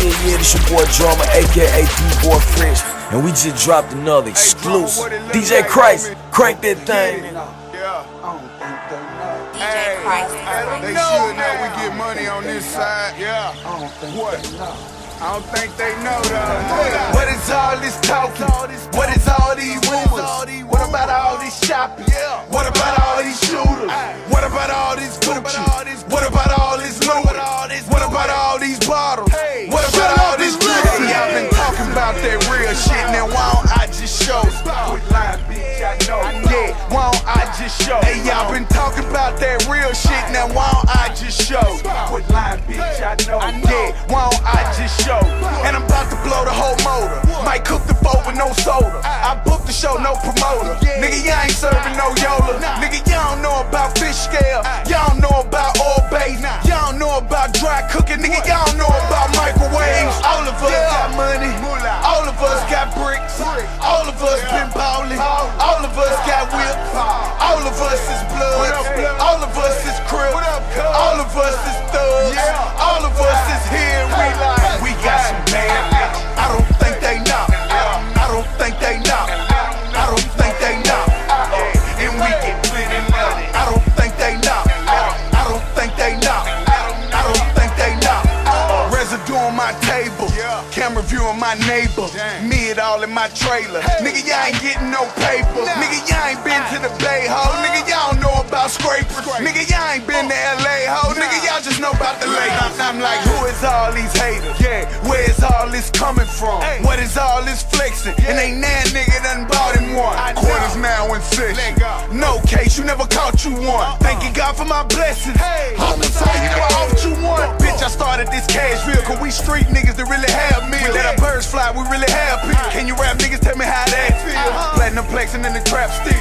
Yeah, yeah, this your boy Drumma, aka D-Boy Fresh. And we just dropped another exclusive. DJ Christ, crank that thing. Yeah. DJ Christ. They should know we get money on this side. Yeah. What? I don't think they know though. What is all this talking? What is all these rumors? Yeah, why don't I just show? And I'm about to blow the whole motor. Might cook the boat with no soda. I booked the show, no promoter. Nigga, y'all ain't serving no Yola. Nigga, y'all don't know about fish scale. Y'all my table. Camera view on my neighbor. Me it all in my trailer. Nigga, y'all ain't getting no paper. Nigga, y'all ain't been to the Bay Ho. Nigga, y'all don't know about scrapers. Nigga, y'all ain't been to LA Ho. Nigga, y'all just know about the lake. I'm like, who is all these haters? Yeah, where is all this coming from? What is all this flexing? And ain't that nigga done bought him one. Quarters now in six. No case, you never caught you one. Thanking God for my blessings. Homicide, you never off you one. Vehicle. We street niggas that really have me. We let our birds fly, we really have people. Can you rap niggas tell me how that feel? Uh-huh. Platinum plexing in the trap still.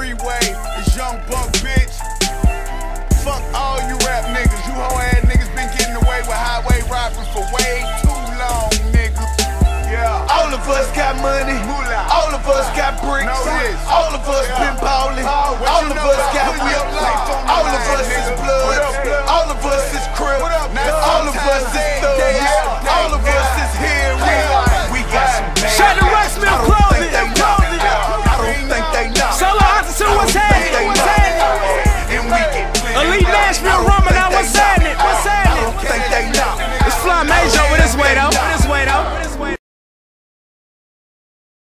Real street way. It's young buck bitch. Fuck all you rap niggas. You hoe ass niggas been getting away with highway robbery for way too long, nigga. Yeah. All of us got money. All of us got bricks. All of us been